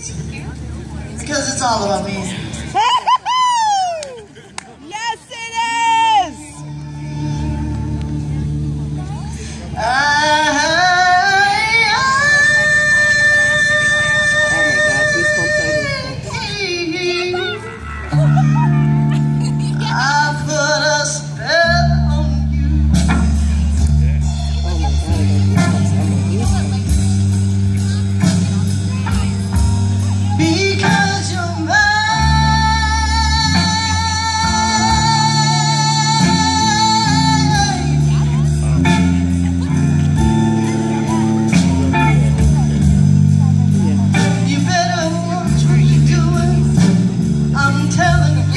Because it's all about me. heaven